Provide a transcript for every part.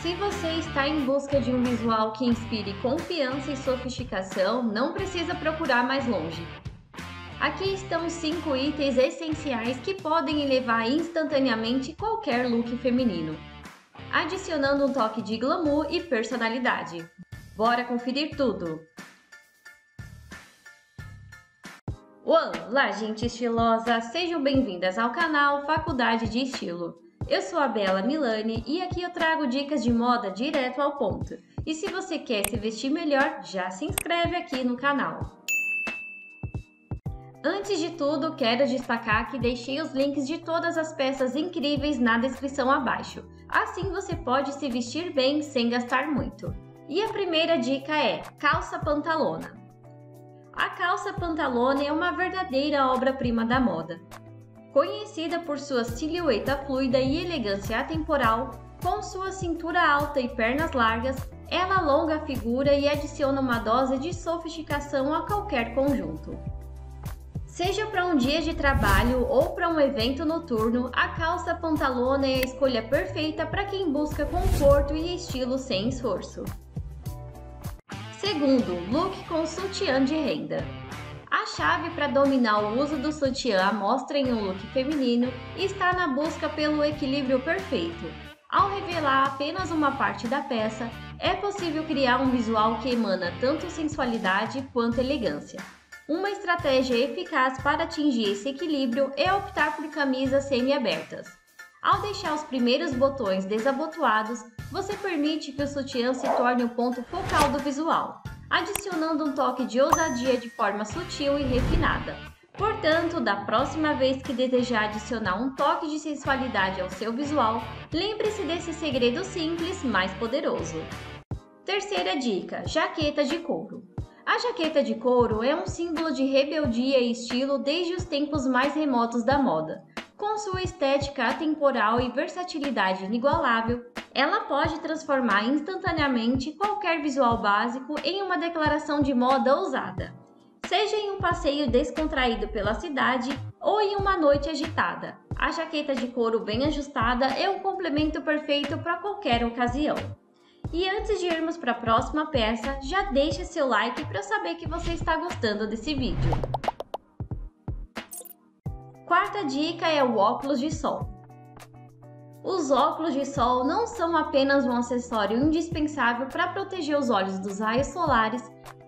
Se você está em busca de um visual que inspire confiança e sofisticação, não precisa procurar mais longe. Aqui estão os 5 itens essenciais que podem elevar instantaneamente qualquer look feminino, adicionando um toque de glamour e personalidade. Bora conferir tudo! Olá, gente estilosa! Sejam bem-vindas ao canal Faculdade de Estilo. Eu sou a Bela Milani e aqui eu trago dicas de moda direto ao ponto. E se você quer se vestir melhor, já se inscreve aqui no canal. Antes de tudo, quero destacar que deixei os links de todas as peças incríveis na descrição abaixo. Assim você pode se vestir bem sem gastar muito. E a primeira dica é calça pantalona. A calça pantalona é uma verdadeira obra-prima da moda. Conhecida por sua silhueta fluida e elegância atemporal, com sua cintura alta e pernas largas, ela alonga a figura e adiciona uma dose de sofisticação a qualquer conjunto. Seja para um dia de trabalho ou para um evento noturno, a calça pantalona é a escolha perfeita para quem busca conforto e estilo sem esforço. Segundo, look com sutiã de renda. Chave para dominar o uso do sutiã à mostra em um look feminino está na busca pelo equilíbrio perfeito. Ao revelar apenas uma parte da peça, é possível criar um visual que emana tanto sensualidade quanto elegância. Uma estratégia eficaz para atingir esse equilíbrio é optar por camisas semi-abertas. Ao deixar os primeiros botões desabotoados, você permite que o sutiã se torne o ponto focal do visual adicionando um toque de ousadia de forma sutil e refinada. Portanto, da próxima vez que desejar adicionar um toque de sensualidade ao seu visual, lembre-se desse segredo simples, mas poderoso. Terceira dica: jaqueta de couro. A jaqueta de couro é um símbolo de rebeldia e estilo desde os tempos mais remotos da moda. Com sua estética atemporal e versatilidade inigualável, ela pode transformar instantaneamente qualquer visual básico em uma declaração de moda ousada. Seja em um passeio descontraído pela cidade ou em uma noite agitada, a jaqueta de couro bem ajustada é um complemento perfeito para qualquer ocasião. E antes de irmos para a próxima peça, já deixe seu like para saber que você está gostando desse vídeo. Quarta dica é o óculos de sol. Os óculos de sol não são apenas um acessório indispensável para proteger os olhos dos raios solares,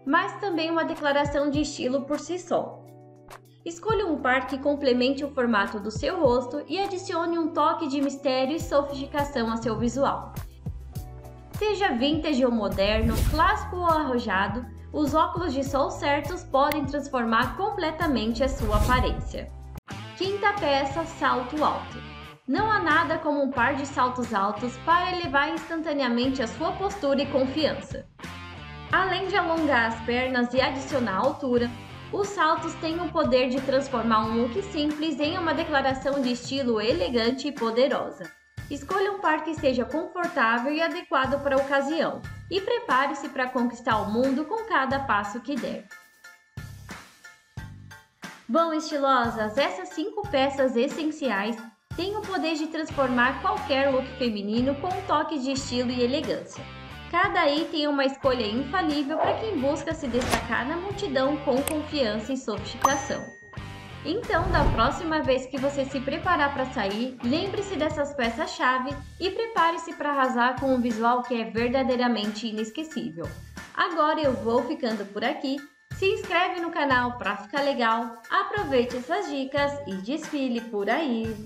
mas também uma declaração de estilo por si só. Escolha um par que complemente o formato do seu rosto e adicione um toque de mistério e sofisticação a seu visual. Seja vintage ou moderno, clássico ou arrojado, os óculos de sol certos podem transformar completamente a sua aparência. Quinta peça, salto alto. Não há nada como um par de saltos altos para elevar instantaneamente a sua postura e confiança. Além de alongar as pernas e adicionar altura, os saltos têm o poder de transformar um look simples em uma declaração de estilo elegante e poderosa. Escolha um par que seja confortável e adequado para a ocasião, e prepare-se para conquistar o mundo com cada passo que der. Bom, estilosas, essas cinco peças essenciais têm o poder de transformar qualquer look feminino com um toque de estilo e elegância. Cada item é uma escolha infalível para quem busca se destacar na multidão com confiança e sofisticação. Então, da próxima vez que você se preparar para sair, lembre-se dessas peças-chave e prepare-se para arrasar com um visual que é verdadeiramente inesquecível. Agora eu vou ficando por aqui. Se inscreve no canal para ficar legal, aproveite essas dicas e desfile por aí!